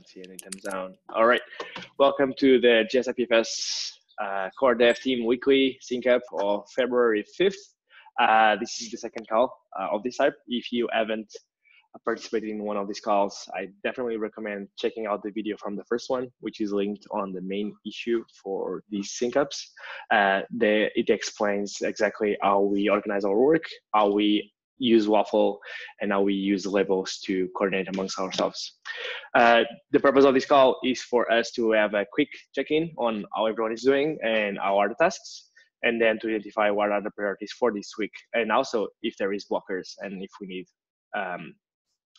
don't see any thumbs down. All right. Welcome to the JSIPFS uh, Core Dev Team Weekly Sync Up of February 5th. Uh, this is the second call uh, of this type. If you haven't participated in one of these calls, I definitely recommend checking out the video from the first one, which is linked on the main issue for these sync ups. Uh, it explains exactly how we organize our work, how we use Waffle and how we use labels to coordinate amongst ourselves. Uh, the purpose of this call is for us to have a quick check-in on how everyone is doing and how are the tasks, and then to identify what are the priorities for this week, and also if there is blockers and if we need um,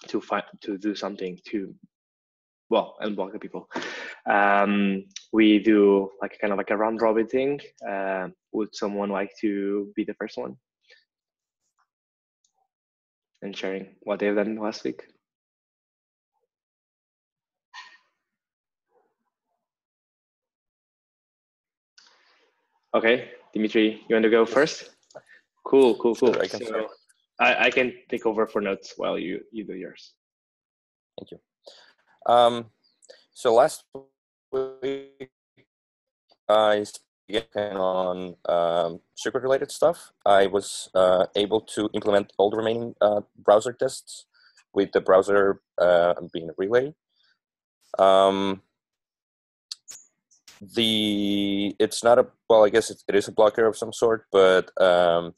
to find to do something to well unblock the people. Um, we do like kind of like a round robin thing. Uh, would someone like to be the first one? And sharing what they've done last week. Okay, Dimitri, you want to go first? Cool, cool, cool. Sure, I, can so I, I, can take over for notes while you, you do yours. Thank you. Um, so last week, I on um, circuit related stuff, I was uh, able to implement all the remaining uh, browser tests with the browser uh, being a relay. Um, the it's not a well, I guess it, it is a blocker of some sort, but um,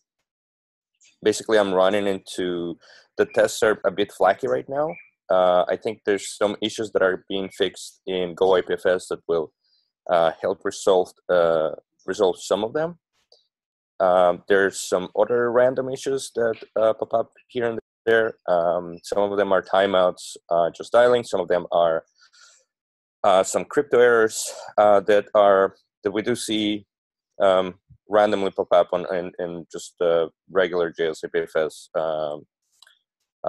basically I'm running into the tests are a bit flaky right now. Uh, I think there's some issues that are being fixed in Go IPFS that will uh, help resolve uh, resolve some of them. Um, there's some other random issues that uh, pop up here and there. Um, some of them are timeouts, uh, just dialing. Some of them are uh, some crypto errors uh, that are that we do see um, randomly pop up on in, in just regular JSIPFS um,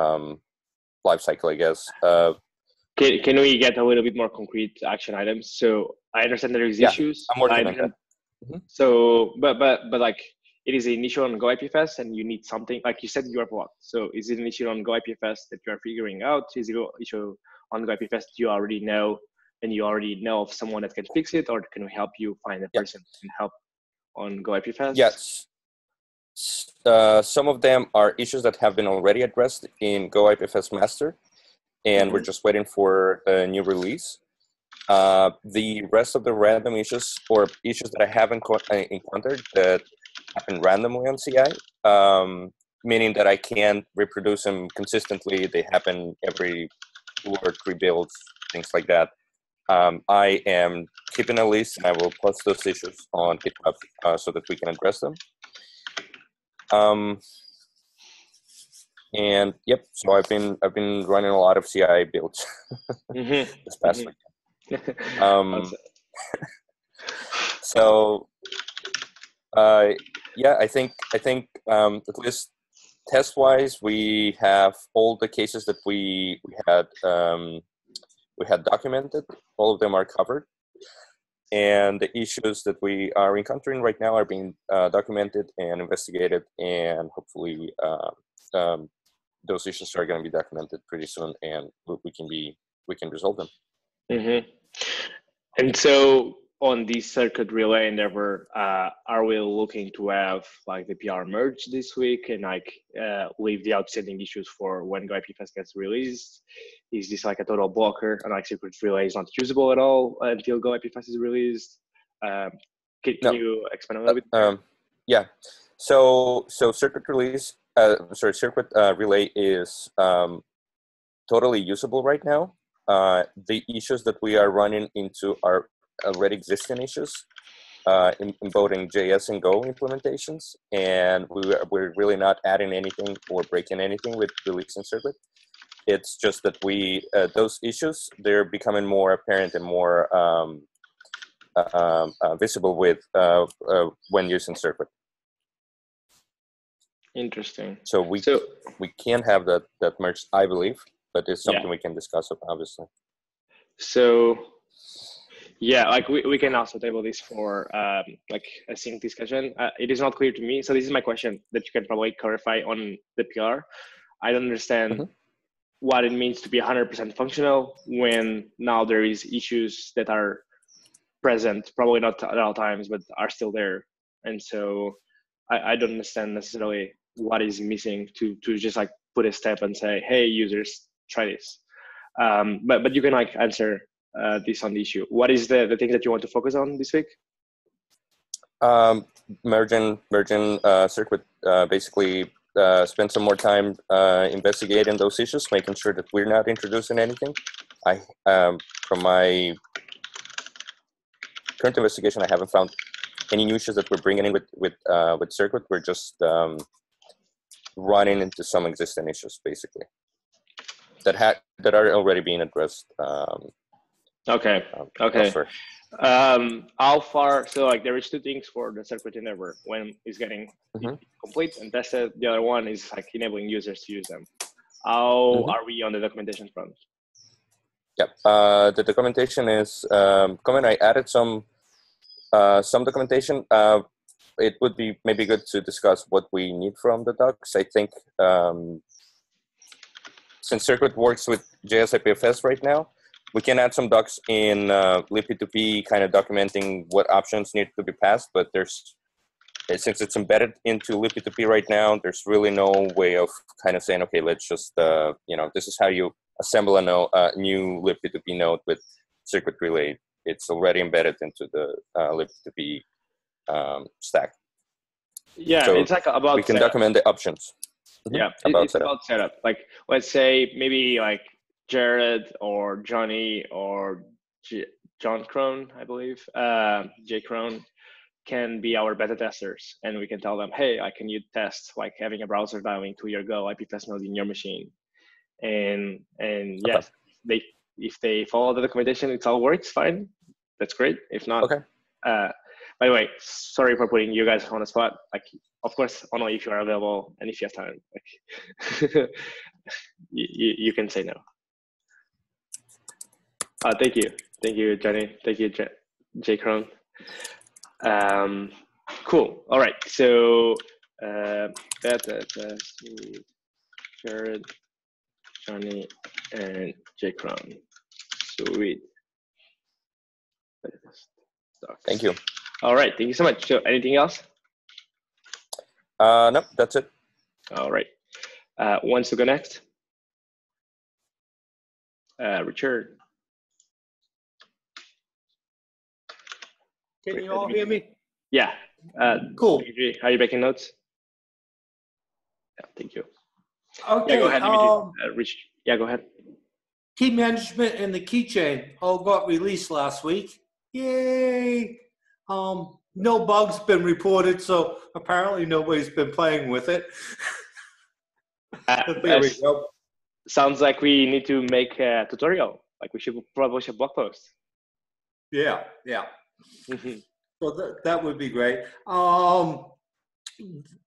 um, cycle, I guess. Can, can we get a little bit more concrete action items? So I understand there is yeah, issues. I'm working on that. Mm-hmm. So, but but but like it is an issue on Go IPFS, and you need something like you said you are blocked. So, is it an issue on Go IPFS that you are figuring out? Is it an issue on Go IPFS that you already know, and you already know of someone that can fix it, or can we help you find a person yeah. can help on Go IPFS? Yes. Uh, some of them are issues that have been already addressed in Go IPFS Master, and we're just waiting for a new release. Uh, the rest of the random issues or issues that I haven't uh, encountered that happen randomly on CI, um, meaning that I can't reproduce them consistently. They happen every two or three builds, things like that. Um, I am keeping a list and I will post those issues on GitHub uh, so that we can address them. Um, and yep, so I've been I've been running a lot of CI builds mm-hmm. this past mm-hmm. week um, so uh, yeah, I think I think um, at least test wise, we have all the cases that we we had um, we had documented. All of them are covered, and the issues that we are encountering right now are being uh, documented and investigated, and hopefully. Uh, um, those issues are going to be documented pretty soon, and we can be we can resolve them. Mm-hmm. And so on this circuit relay endeavor, uh, are we looking to have like the PR merge this week and like uh, leave the outstanding issues for when Go IPFS gets released? Is this like a total blocker and like circuit relay is not usable at all until Go IPFS is released? Um, can, no. you expand a little bit? Um, yeah. So so circuit release, uh, sorry, circuit uh, relay is um, totally usable right now uh, the issues that we are running into are already existing issues uh, in, in, both in JS and Go implementations, and we, we're really not adding anything or breaking anything with release and circuit. It's just that we uh, those issues they're becoming more apparent and more um, um uh, visible with uh, uh, when using circuit. Interesting. So we so, we can have that that merged, I believe but it's something yeah. we can discuss obviously so yeah like we, we can also table this for um, like a sync discussion uh, it is not clear to me so this is my question that you can probably clarify on the pr i don't understand mm-hmm. what it means to be 100% functional when now there is issues that are present, probably not at all times, but are still there. And so I, I don't understand necessarily what is missing to to just like put a step and say, hey, users, try this. Um, but but you can like answer uh, this on the issue. What is the the thing that you want to focus on this week? Um, merging merging uh, circuit uh, basically uh, spend some more time uh, investigating those issues, making sure that we're not introducing anything. I um, from my current investigation, I haven't found any new issues that we're bringing in with with uh, with circuit. We're just um, running into some existing issues, basically that had that are already being addressed. Um, okay. Um, okay. Elsewhere. Um, how far? So like there is two things for the circuit endeavor when it's getting mm-hmm. complete and tested. The other one is like enabling users to use them. How mm-hmm. are we on the documentation front? Yep. Uh, the documentation is um, coming. I added some uh, some documentation. Uh, it would be maybe good to discuss what we need from the docs. I think um, since Circuit works with JSIPFS right now, we can add some docs in uh, libp2p kind of documenting what options need to be passed, but there's since it's embedded into libp2p right now, there's really no way of kind of saying, okay, let's just, uh, you know, this is how you assemble a no, new libp2p node with circuit relay. It's already embedded into the uh, libp2p um, stack. Yeah, so it's like about we can setup. document the options. Mm-hmm. Yeah, about it's setup. about setup. Like, let's say maybe like Jared or Johnny or J- John Crone, I believe, uh, Jay Crone can be our beta testers, and we can tell them, hey, I can you test like having a browser dialing to your Go IPFS node in your machine, and and okay. yes, they if they follow the documentation, it all works fine. That's great. If not, okay. Uh, by the way, sorry for putting you guys on the spot. Like, of course, only if you are available and if you have time. Like, you, you can say no. Uh, thank you. Thank you, Jenny. Thank you, J, J. Um, cool. All right. So, uh, that, that, that, Jared, Johnny, and J Cron. Sweet. Thank you. All right. Thank you so much. So, anything else? Uh, nope. That's it. All right. Uh, wants to go next? Uh, Richard. Can you all hear me? Yeah. Uh, cool. Are you making notes? Yeah, thank you. Okay. Yeah, go ahead, um, uh, Rich. Yeah, go ahead. Key management and the keychain all got released last week. Yay! Um, no bugs been reported, so apparently nobody's been playing with it. Uh, there we go. Sounds like we need to make a tutorial. Like we should publish a blog post. Yeah, yeah. Mm-hmm. So that, that would be great. Um,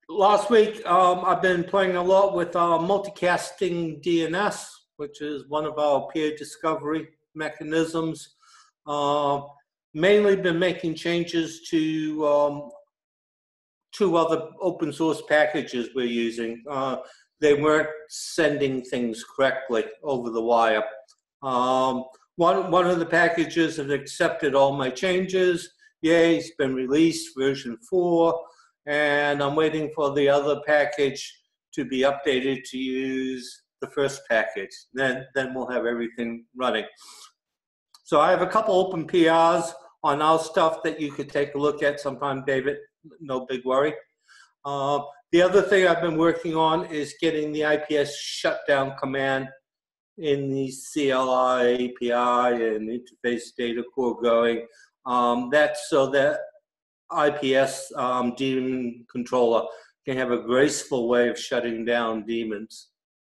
last week, um, I've been playing a lot with uh, multicasting DNS, which is one of our peer discovery mechanisms. Uh, mainly been making changes to um, two other open source packages we're using. Uh, they weren't sending things correctly over the wire. Um, one, one of the packages has accepted all my changes. Yay, it's been released, version 4. And I'm waiting for the other package to be updated to use the first package. Then, then we'll have everything running. So I have a couple open PRs on our stuff that you could take a look at sometime, David. No big worry. Uh, the other thing I've been working on is getting the IPFS shutdown command in the CLI API and interface data core going. Um, that's so that IPFS um, daemon controller can have a graceful way of shutting down daemons.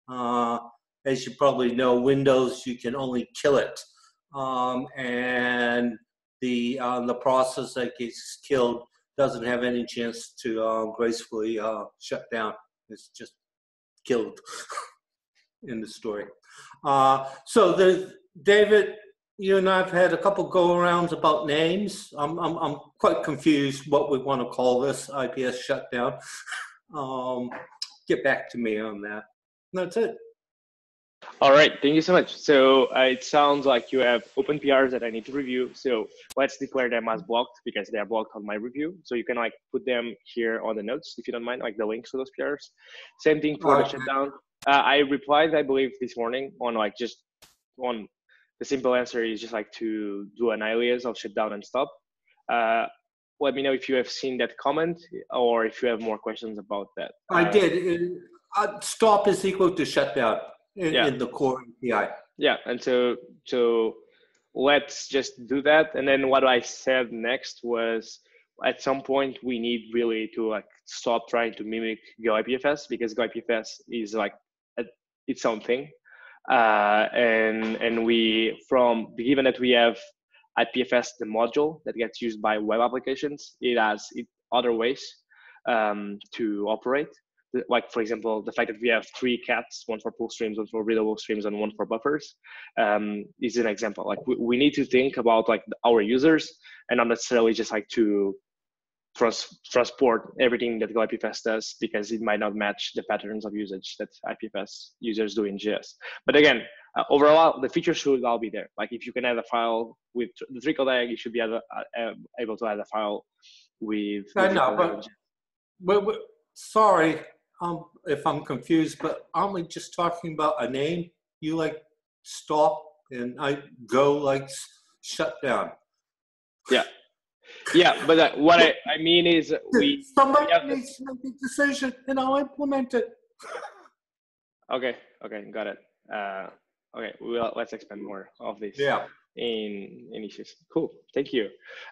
Uh, as you probably know, Windows, you can only kill it. Um, and the, uh, the process that gets killed doesn't have any chance to uh, gracefully uh, shut down. It's just killed in the story. Uh, so the David, you and I've had a couple go arounds about names. I'm, I'm, I'm quite confused what we want to call this IPFS shutdown. um, get back to me on that. That's it. All right, thank you so much. So uh, it sounds like you have open PRs that I need to review. So let's declare them as blocked because they are blocked on my review. So you can like put them here on the notes if you don't mind, like the links to those PRs. Same thing for the shutdown. Uh, I replied, I believe, this morning on like just on the simple answer is just like to do an alias of shutdown and stop. Uh, let me know if you have seen that comment or if you have more questions about that. I uh, did. Uh, stop is equal to shutdown in, yeah. in the core API. Yeah, and so so let's just do that. And then what I said next was at some point we need really to like stop trying to mimic GoIPFS because GoIPFS is like a, its own thing. Uh, and and we from given that we have IPFS the module that gets used by web applications, it has it, other ways um, to operate like for example the fact that we have three cats one for pull streams one for readable streams and one for buffers um, is an example like we, we need to think about like our users and not necessarily just like to trans- transport everything that go IPFS does because it might not match the patterns of usage that IPFS users do in JS. But again, uh, overall, the features should all be there. Like if you can add a file with the trickle tag, you should be able, uh, able to add a file with. I know, but, but, but sorry, um, if I'm confused, but aren't we just talking about a name? You like stop and I go like shut down. Yeah. Yeah, but uh, what I, I mean is we somebody we needs to make a decision and I'll implement it. okay, okay, got it. Uh, okay, well, let's expand more of this. Yeah. In in issues. Cool. Thank you.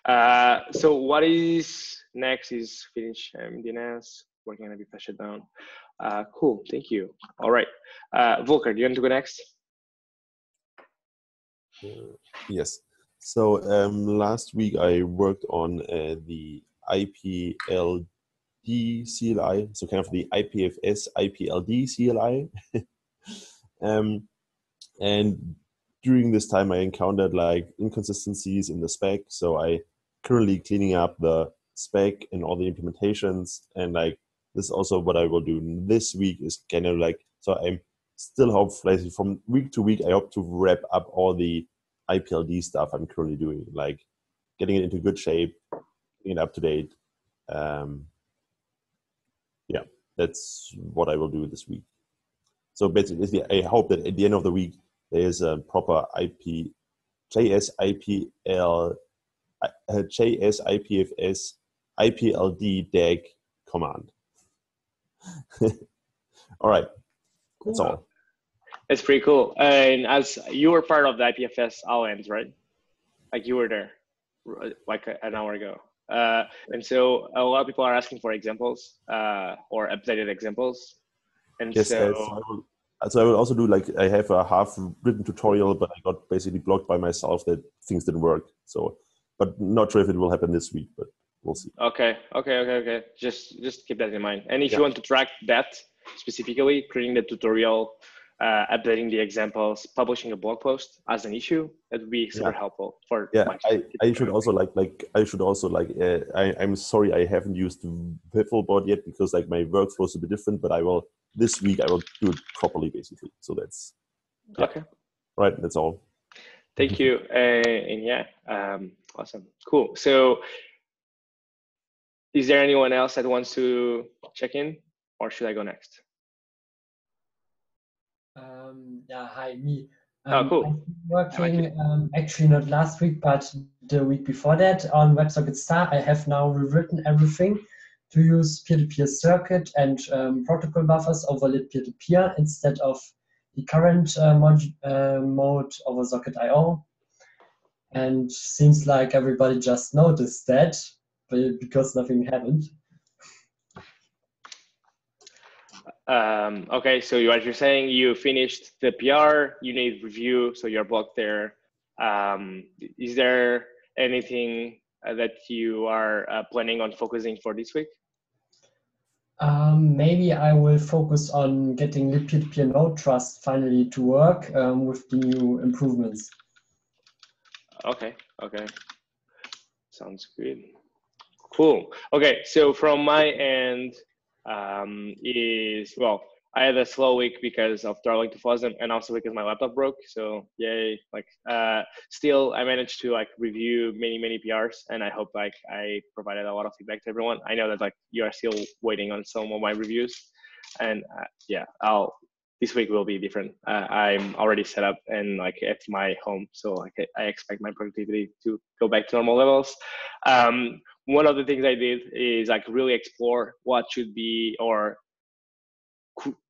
Uh, so what is next is finish MDNS working a refresh it down. Uh, cool, thank you. All right, uh, Volker, do you want to go next? Uh, yes. So um, last week I worked on uh, the IPLD CLI, so kind of the IPFS IPLD CLI. um, and during this time I encountered like inconsistencies in the spec. So I currently cleaning up the spec and all the implementations and like this is also what I will do this week is kind of like so I'm still hopefully from week to week I hope to wrap up all the IPLD stuff I'm currently doing, like getting it into good shape, getting it up to date. Um, yeah, that's what I will do this week. So basically, I hope that at the end of the week there is a proper IP JS IPL uh, JS IPFS IPLD DAG command. all right. Cool. That's all. It's pretty cool. And as you were part of the IPFS All Hands, right? Like you were there like an hour ago. Uh, and so a lot of people are asking for examples uh, or updated examples. And yes, so, I will, so I will also do like I have a half written tutorial, but I got basically blocked by myself that things didn't work. So, but not sure if it will happen this week, but we'll see. Okay, okay, okay, okay. Just just keep that in mind. And if yeah. you want to track that specifically, creating the tutorial, uh, updating the examples, publishing a blog post as an issue, that would be super yeah. helpful for. Yeah, I, I should also like like I should also like uh, I I'm sorry I haven't used Waffle board yet because like my workflow is a bit different, but I will this week I will do it properly basically. So that's yeah. okay. Right, that's all. Thank you, uh, and yeah, um, awesome, cool. So is there anyone else that wants to check in or should I go next? Um, yeah, hi, me. Oh, um, oh, cool. working um, actually not last week, but the week before that on WebSocket Star. I have now rewritten everything to use peer-to-peer circuit and um, protocol buffers over libp2p instead of the current uh, mod, uh, mode over Socket.io. And seems like everybody just noticed that, because nothing happened. Um, okay, so as you're saying, you finished the PR, you need review, so you're blocked there. Um, is there anything that you are uh, planning on focusing for this week? Um, maybe I will focus on getting the peer-to-peer node trust finally to work um, with the new improvements. Okay, okay. Sounds good. Cool. Okay, so from my end um, is well, I had a slow week because of traveling to FOSDEM and also because my laptop broke. So yay! Like, uh, still, I managed to like review many many PRs, and I hope like I provided a lot of feedback to everyone. I know that like you are still waiting on some of my reviews, and uh, yeah, I'll this week will be different. Uh, I'm already set up and like at my home, so like I expect my productivity to go back to normal levels. Um, one of the things I did is like really explore what should be or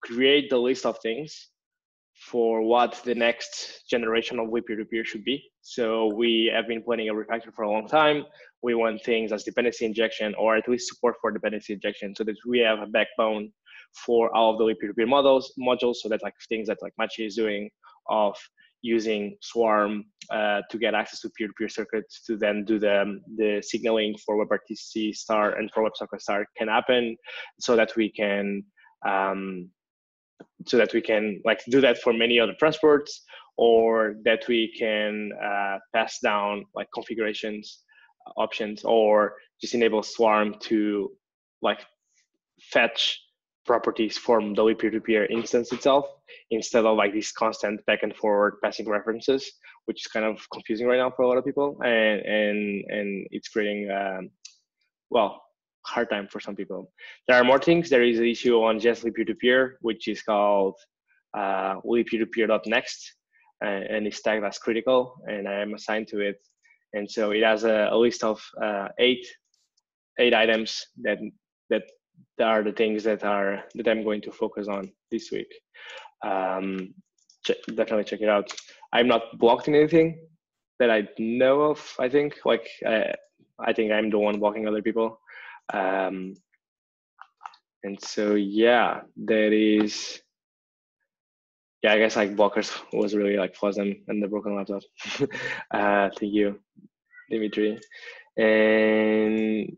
create the list of things for what the next generation of peer-to-peer should be. So we have been planning a refactor for a long time. We want things as dependency injection or at least support for dependency injection so that we have a backbone for all of the peer-to-peer models modules so that like things that like Machi is doing of using Swarm uh, to get access to peer-to-peer circuits to then do the, the signaling for WebRTC star and for WebSocket star can happen so that we can um, so that we can like do that for many other transports or that we can uh, pass down like configurations options or just enable swarm to like fetch properties from the peer-to-peer instance itself instead of like these constant back and forward passing references which is kind of confusing right now for a lot of people and and and it's creating um, well hard time for some people. There are more things. There is an issue on Gently peer-to-peer, which is called uh, peer-to-peer.next, uh, and it's tagged as critical, and I am assigned to it. And so it has a, a list of uh, eight eight items that that are the things that are that I'm going to focus on this week. Um, definitely check it out. I'm not blocked in anything that I know of. I think like I, I think I'm the one blocking other people. Um, and so, yeah, there is, yeah, I guess like blockers was really like FOSDEM and the broken laptop. uh, thank you, Dimitri. And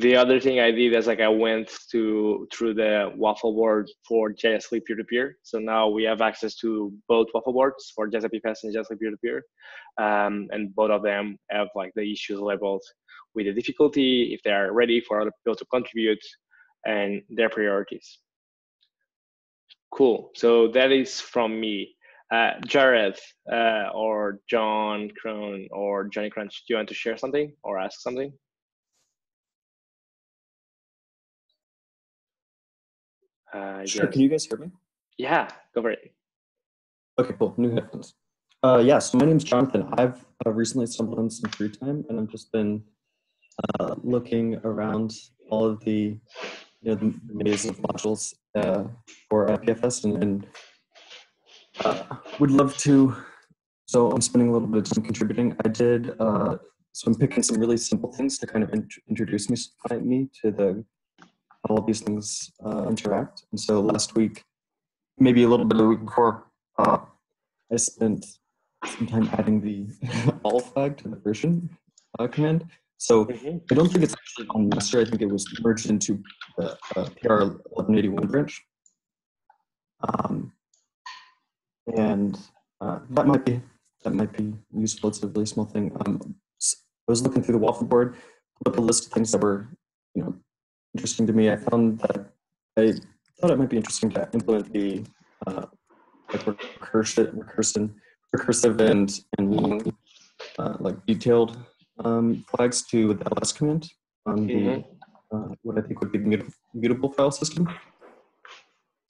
the other thing I did is like I went to through the waffle board for JS libp2p. So now we have access to both waffle boards for JSIPFS and JS libp2p, um, and both of them have like the issues labeled with the difficulty, if they are ready for other people to contribute, and their priorities. Cool. So that is from me. Uh, Jared uh, or John Crone or Johnny Crunch, do you want to share something or ask something? Uh, sure. Can you guys hear me? Yeah, go for it. Okay, cool. New headphones. Uh, yeah, so my name's Jonathan. I've uh, recently stumbled on some free time, and I've just been uh, looking around all of the you know the maze of modules uh, for IPFS, and, and uh, would love to. So I'm spending a little bit of time contributing. I did. Uh, so I'm picking some really simple things to kind of int- introduce me, me to the all of these things uh, interact. And so last week, maybe a little bit of the week before, uh, I spent some time adding the all flag to the version uh, command. So mm-hmm. I don't think it's actually on master. I think it was merged into the uh, PR 1181 branch. Um, and uh, that might be that might be useful. It's a really small thing. Um, I was looking through the waffle board, put up a list of things that were, you know, interesting to me. I found that I thought it might be interesting to implement the uh, like recursive, recursive, recursive and and long, uh, like detailed um, flags to the ls command on the mm-hmm. uh, what I think would be the mutable file system.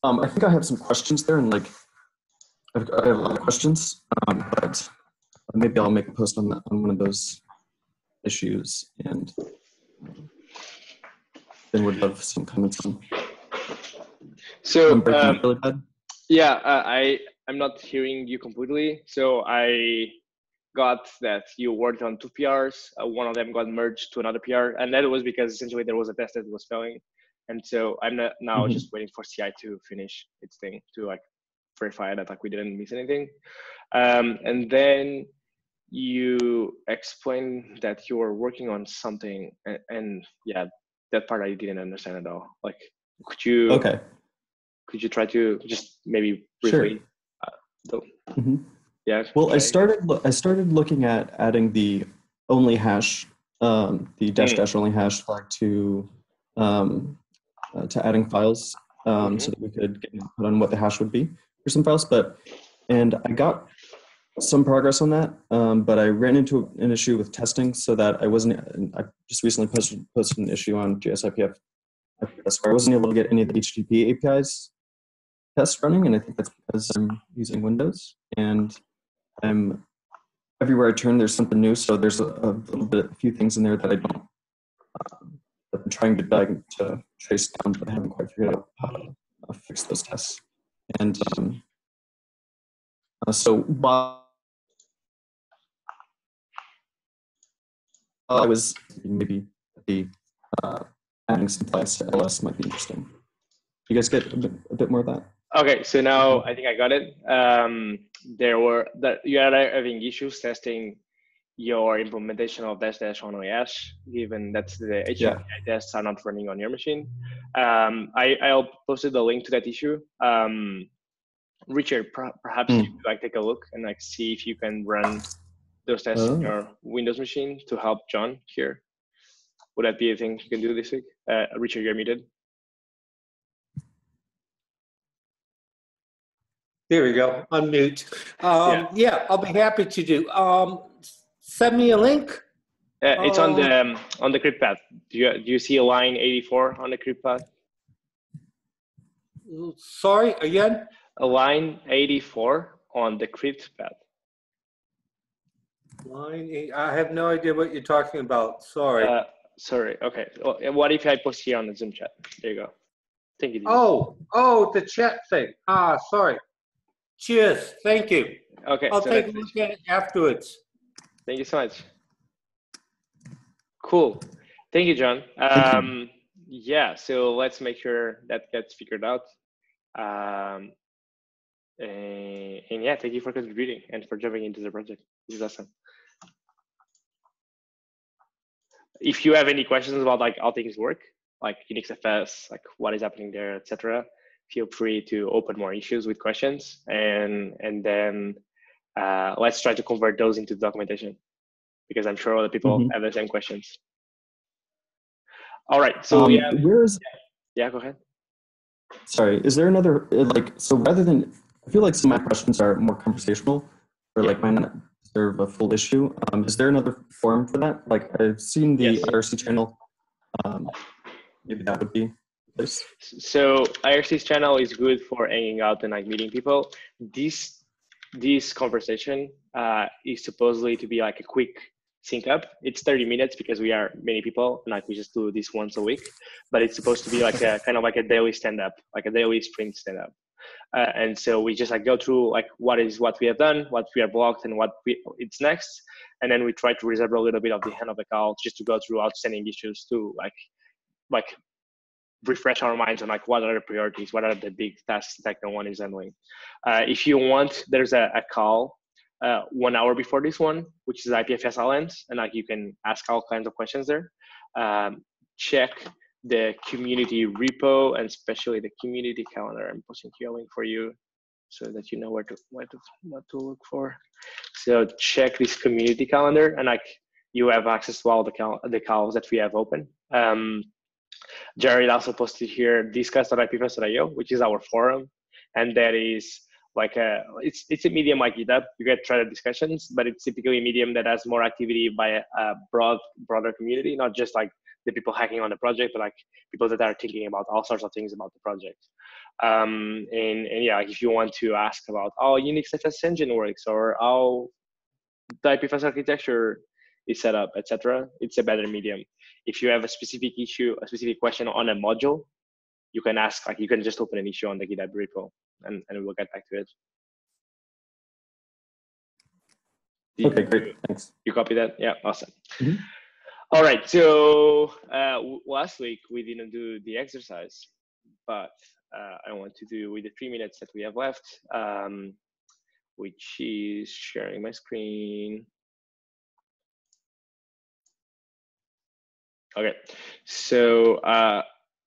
Um, I think I have some questions there, and like I've, I have a lot of questions, um, but maybe I'll make a post on that on one of those issues and then would love some comments on. So um, yeah, uh, I I'm not hearing you completely. So I got that you worked on two PRs. Uh, one of them got merged to another PR, and that was because essentially there was a test that was failing, and so I'm not, now mm-hmm. just waiting for CI to finish its thing to like verify that like we didn't miss anything, um, and then you explained that you were working on something, and, and yeah, that part I didn't understand at all. Like, could you? Okay. Could you try to just maybe briefly? Sure. Uh, mm-hmm. Yeah. Well, I started. I started looking at adding the only hash, um, the dash mm. dash only hash flag to um, uh, to adding files um, so that we could get input on what the hash would be for some files. But and I got some progress on that, um, but I ran into an issue with testing, so that I wasn't. I just recently posted posted an issue on JSIPF I wasn't able to get any of the HTTP APIs tests running, and I think that's because I'm using Windows and I'm everywhere I turn, there's something new. So there's a, a little bit, a few things in there that I don't. Um, I've been trying to diag- to trace down, but I haven't quite figured out how to uh, fix those tests. And um, uh, so while I was maybe the uh, adding some files to LS might be interesting. You guys get a bit, a bit more of that? Okay, so now I think I got it. Um, there were that you are having issues testing your implementation of dash dash on OS, given that the HTTP Yeah. tests are not running on your machine. Um, I I'll posted the link to that issue. Um, Richard, perhaps Hmm. you could like take a look and like see if you can run those tests on Oh. your Windows machine to help John here. Would that be a thing you can do this week? Uh, Richard, you're muted. There we go. Unmute. Um, yeah. yeah. I'll be happy to do. Um, send me a link. Uh, it's on Oh. the um, on the crypt path. Do you do you see a line 84 on the crypt path? Sorry again. A line 84 on the crypt path. Line. I have no idea what you're talking about. Sorry. Uh, sorry. Okay. Well, what if I post here on the Zoom chat? There you go. Thank you. oh, oh, the chat thing. Ah, sorry. Cheers. Thank you. Okay. I'll so take a look at it afterwards. Thank you so much. Cool. Thank you, John. Um, yeah, so let's make sure that gets figured out. Um, and, and yeah, thank you for contributing and for jumping into the project. This is awesome. If you have any questions about like how things work, like UnixFS, like what is happening there, etc., feel free to open more issues with questions, and and then uh, let's try to convert those into documentation because I'm sure other people Mhm. have the same questions. All right, so um, yeah, where is yeah, go ahead. sorry? Is there another uh, like so rather than I feel like some of my questions are more conversational or like might not serve a full issue. Um, is there another forum for that? Like I've seen the Yes. IRC channel. Um, maybe that would be place. So IRC's channel is good for hanging out and like meeting people. This this conversation uh, is supposedly to be like a quick sync up. It's 30 minutes because we are many people and like we just do this once a week. But it's supposed to be like a kind of like a daily stand up, like a daily sprint stand up. Uh, and so we just like go through like what is what we have done, what we are blocked, and what we, it's next. And then we try to reserve a little bit of the hand of the call just to go through outstanding issues to like like refresh our minds on like what are the priorities, what are the big tasks that no one is handling. Uh, if you want, there's a, a call uh, one hour before this one, which is IPFS All Hands, and like you can ask all kinds of questions there. Um, check the community repo and especially the community calendar. I'm posting here a link for you so that you know where to what to what to look for. So check this community calendar and like you have access to all the cal- the calls that we have open. Um, Jared also posted here discuss.ipfs.io, which is our forum, and that is like a it's it's a medium like GitHub. You get threaded discussions, but it's typically a medium that has more activity by a broad broader community, not just like the people hacking on the project, but like people that are thinking about all sorts of things about the project. Um, and and yeah, if you want to ask about how Unix FS engine works or how the IPFS architecture is set up, etc., it's a better medium if you have a specific issue, a specific question on a module, you can ask, like you can just open an issue on the GitHub repo and, and we'll get back to it. Okay, you- great. Thanks. You copy that? Yeah, awesome. Mhm. All right, so uh, last week we didn't do the exercise, but uh, I want to do with the three minutes that we have left, um, which is sharing my screen. Okay, so uh,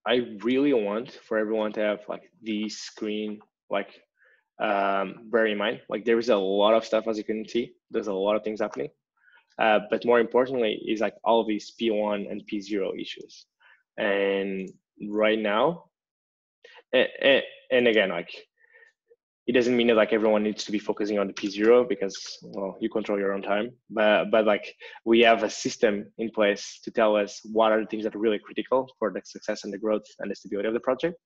I really want for everyone to have like the screen like um, bear in mind. Like there is a lot of stuff as you can see. There's a lot of things happening, uh, but more importantly is like all these P1 and P0 issues. And right now, and, and again, like it doesn't mean that like everyone needs to be focusing on the P0 because well you control your own time. But but like we have a system in place to tell us what are the things that are really critical for the success and the growth and the stability of the project.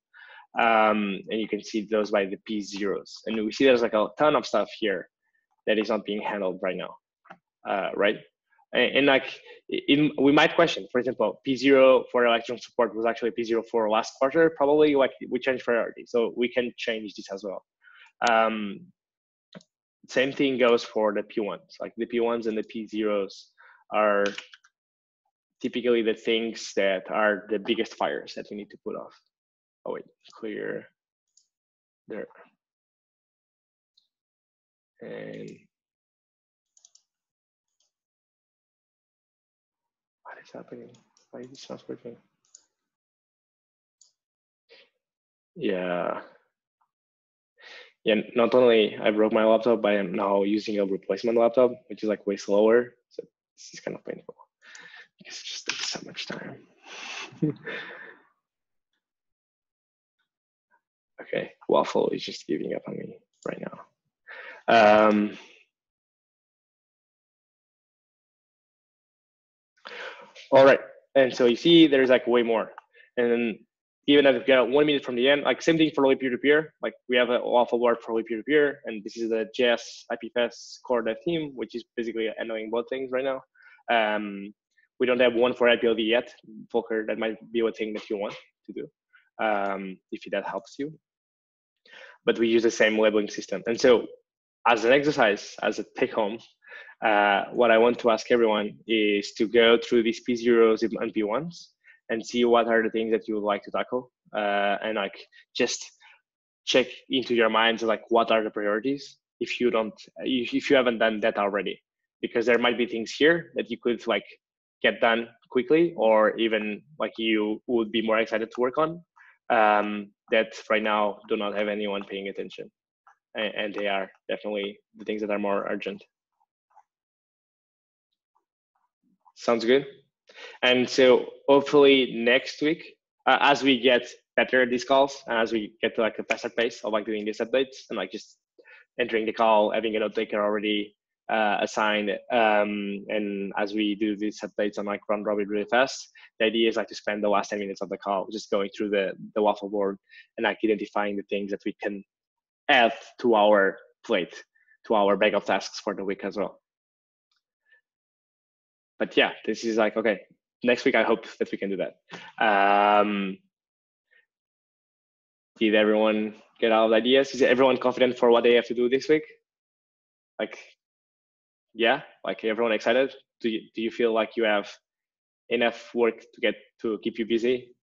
Um, and you can see those by the P0s. And we see there's like a ton of stuff here that is not being handled right now. Uh, right? And, and like in, we might question, for example, P0 for Electron support was actually P0 for last quarter. Probably like we changed priority. So we can change this as well. Um, same thing goes for the P1s. Like the P1s and the P0s are typically the things that are the biggest fires that we need to put off. Oh wait, clear there. And happening? Why is this not working? Yeah yeah, not only I broke my laptop, but I'm now using a replacement laptop, which is like way slower. So this is kind of painful because it just takes so much time. okay, Waffle is just giving up on me right now. Um, all right, and so you see there's like way more. And even if we get one minute from the end, like same thing for libp2p. Like we have an awful word for libp2p, and this is the JS IPFS core dev team, which is basically handling both things right now. Um, we don't have one for IPLD yet. Volker, that might be a thing that you want to do, um, if that helps you. But we use the same labeling system. And so as an exercise, as a take home, uh, what I want to ask everyone is to go through these P0s and P1s and see what are the things that you would like to tackle. Uh, and like just check into your minds like what are the priorities if you don't if you haven't done that already. Because there might be things here that you could like get done quickly or even like you would be more excited to work on um, that right now do not have anyone paying attention. And, and they are definitely the things that are more urgent sounds good. And so hopefully next week, uh, as we get better at these calls and as we get to like a faster pace of like doing these updates and like just entering the call, having a note taker already uh, assigned, um, and as we do these updates on like run robin really fast, the idea is like to spend the last 10 minutes of the call just going through the, the waffle board and like identifying the things that we can add to our plate, to our bag of tasks for the week as well but yeah, this is like, okay, next week I hope that we can do that. Um, did everyone get all the ideas? Is everyone confident for what they have to do this week? Like, yeah, like everyone excited? Do you, do you feel like you have enough work to get to keep you busy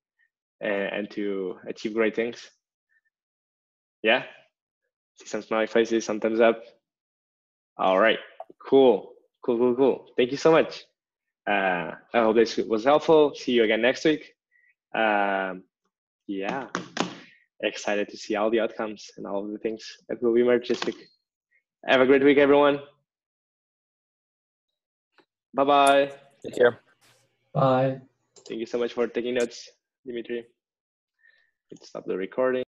and, and to achieve great things? Yeah? See some smiley faces, some thumbs up. All right, cool, cool, cool, cool. Thank you so much. Uh, I hope this was helpful. See you again next week. Um, yeah, excited to see all the outcomes and all the things that will emerge this week. Have a great week, everyone. Bye bye. Take care. Bye. Thank you so much for taking notes, Dimitri. Let's stop the recording.